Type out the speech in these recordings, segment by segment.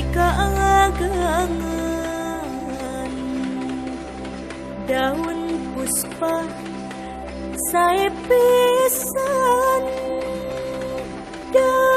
di keagangan. Daun puspa saya pisan daun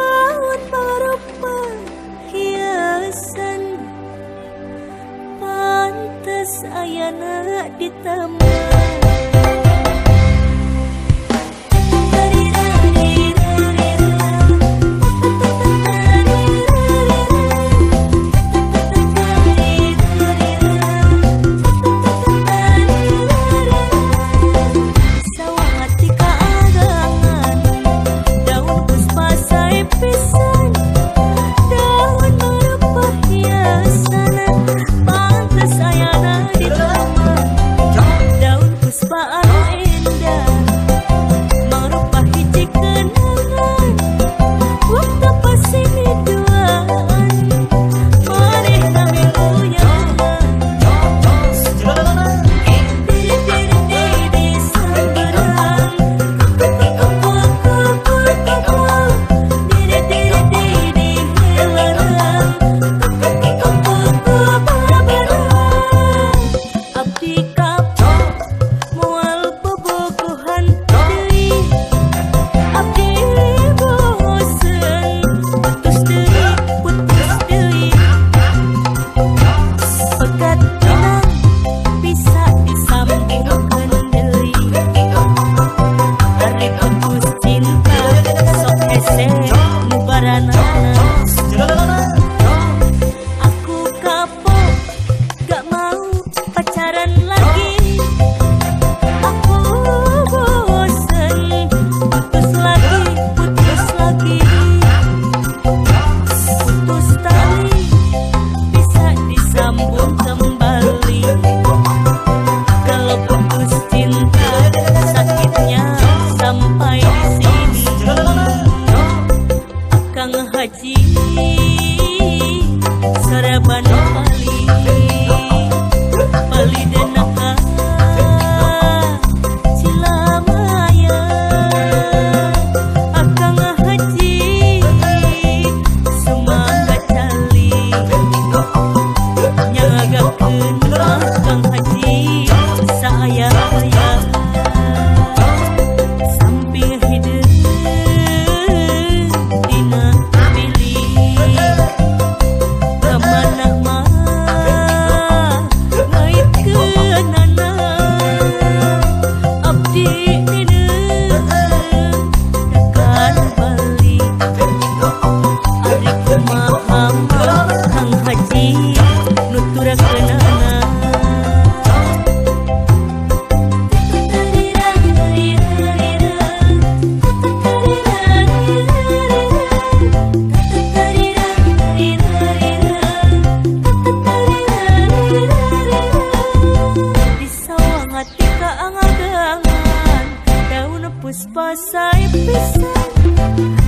pasai pisan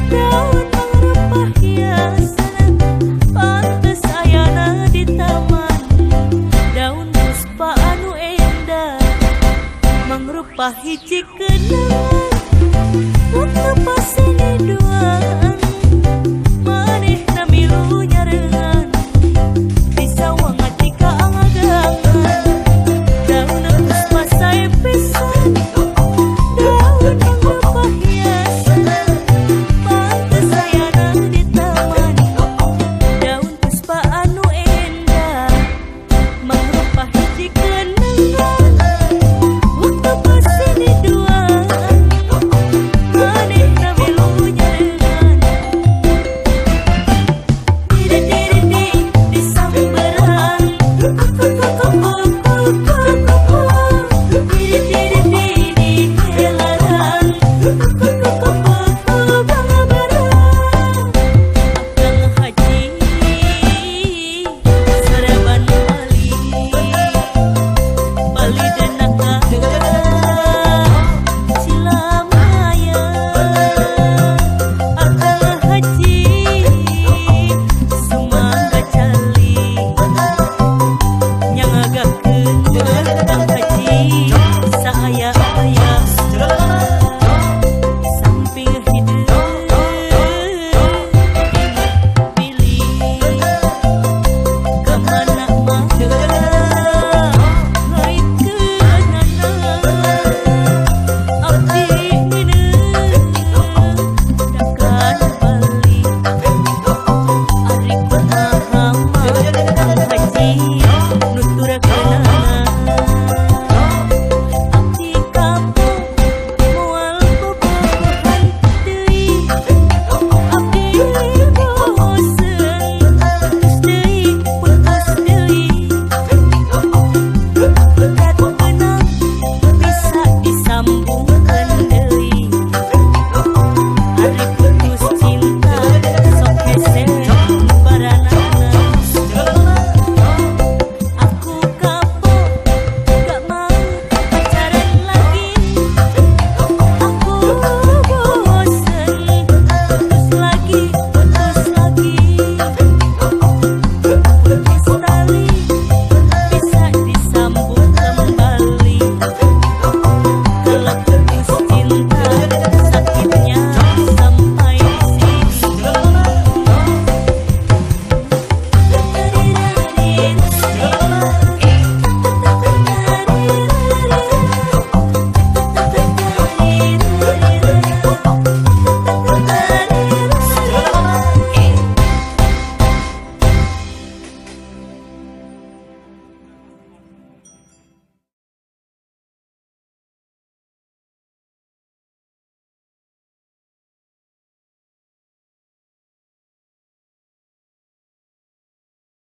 daun mangrupa hiasan pantes di taman daun puspa anu endah mangrupa hiji kenangan mun lepas